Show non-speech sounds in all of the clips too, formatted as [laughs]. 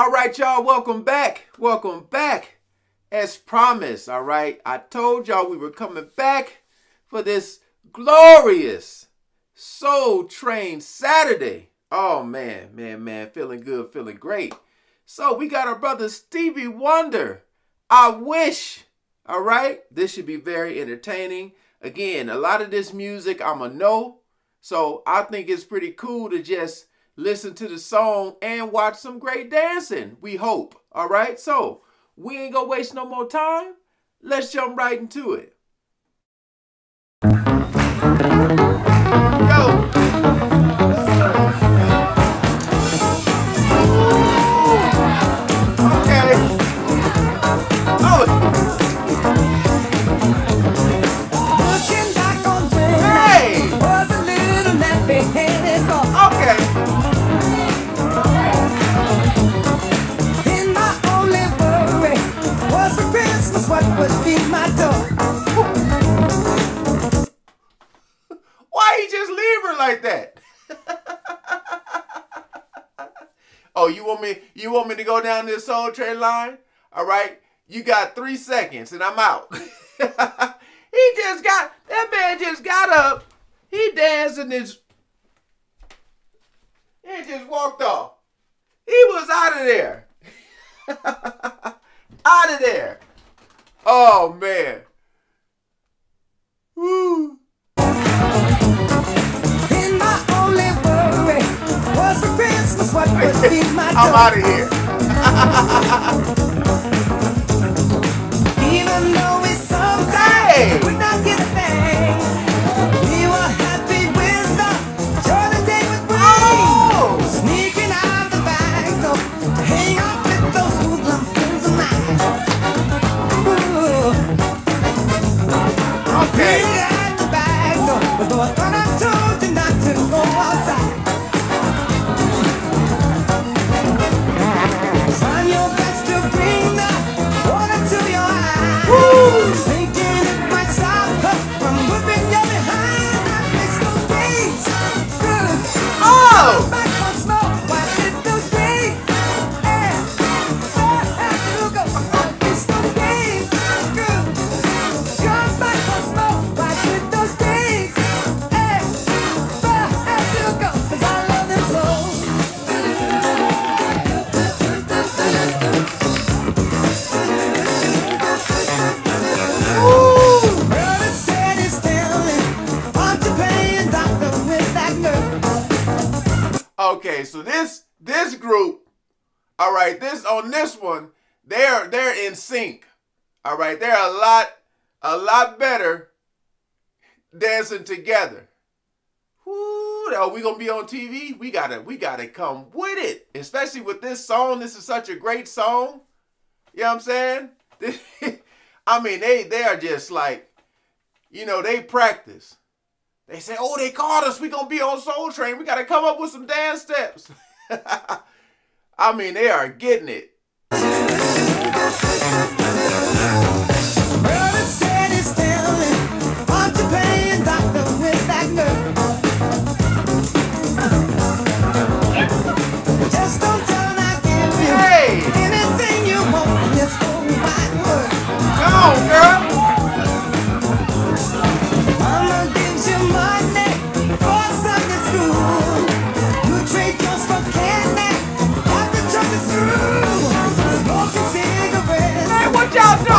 All right, y'all, welcome back. Welcome back. As promised, all right, I told y'all we were coming back for this glorious Soul Train Saturday. Oh, man, man, man, feeling good, feeling great. So we got our brother Stevie Wonder. I wish, all right, this should be very entertaining. Again, a lot of this music I'm a know, so I think it's pretty cool to just listen to the song, and watch some great dancing, we hope. All right, so we ain't gonna waste no more time. Let's jump right into it. [laughs] like that. [laughs] oh, you want me? You want me to go down this Soul Train line? All right, you got three seconds, and I'm out. [laughs] he just got that man just got up. He danced and his. He just walked off. He was out of there. I'm out of here. All right, this on this one, they're they're in sync. All right, they're a lot a lot better dancing together. Whoo, are we gonna be on TV? We gotta we gotta come with it, especially with this song. This is such a great song. You know what I'm saying? [laughs] I mean, they they are just like, you know, they practice. They say, oh, they called us. we to be on Soul Train. We got to come up with some dance steps. [laughs] I mean, they are getting it.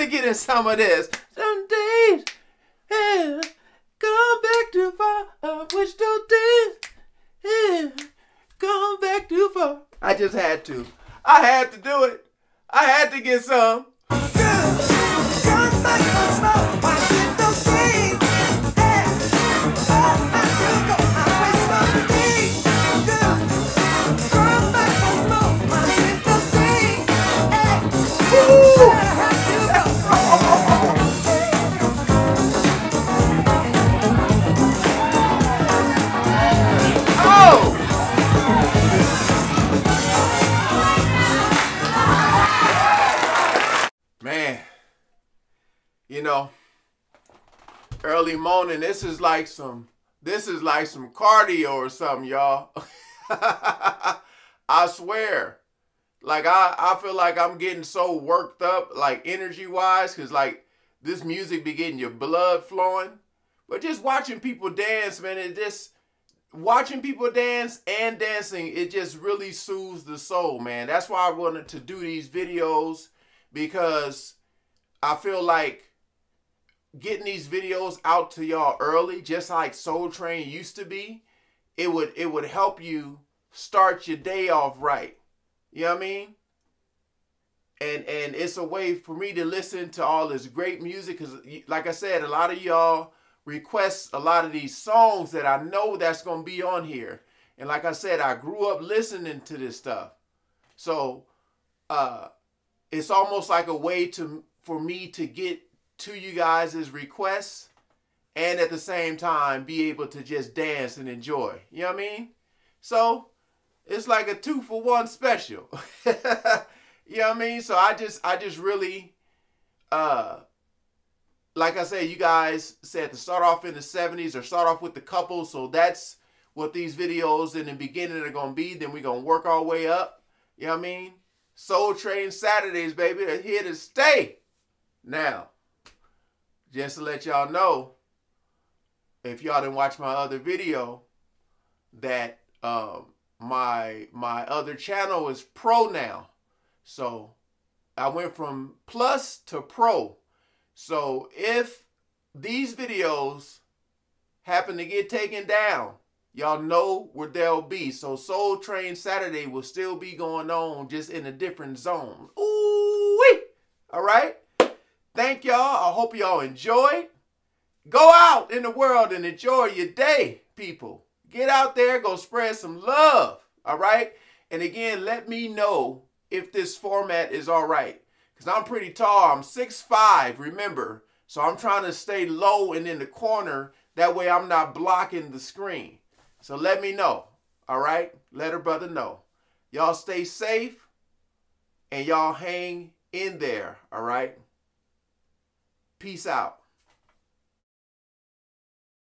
To get in some of this. Some days, yeah, come back far. I wish those days Come back too far. I just had to. I had to do it. I had to get some. You know, early morning. This is like some this is like some cardio or something, y'all. [laughs] I swear. Like I, I feel like I'm getting so worked up, like energy wise, cause like this music be getting your blood flowing. But just watching people dance, man, it just watching people dance and dancing, it just really soothes the soul, man. That's why I wanted to do these videos because I feel like getting these videos out to y'all early, just like Soul Train used to be, it would it would help you start your day off right. You know what I mean? And and it's a way for me to listen to all this great music because, like I said, a lot of y'all request a lot of these songs that I know that's gonna be on here. And like I said, I grew up listening to this stuff, so uh, it's almost like a way to for me to get to you guys' requests and at the same time be able to just dance and enjoy. You know what I mean? So it's like a two for one special. [laughs] you know what I mean? So I just I just really uh like I said, you guys said to start off in the 70s or start off with the couple. So that's what these videos in the beginning are gonna be. Then we're gonna work our way up. You know what I mean? Soul Train Saturdays, baby, are here to stay. Now, just to let y'all know, if y'all didn't watch my other video, that um, my my other channel is pro now. So I went from plus to pro. So if these videos happen to get taken down, y'all know where they'll be. So Soul Train Saturday will still be going on just in a different zone. Ooh wee! All right. Thank y'all. I hope y'all enjoyed. Go out in the world and enjoy your day, people. Get out there, go spread some love. All right. And again, let me know if this format is all right. Because I'm pretty tall. I'm 6'5, remember. So I'm trying to stay low and in the corner. That way I'm not blocking the screen. So let me know. All right. Let her brother know. Y'all stay safe and y'all hang in there. All right. Peace out.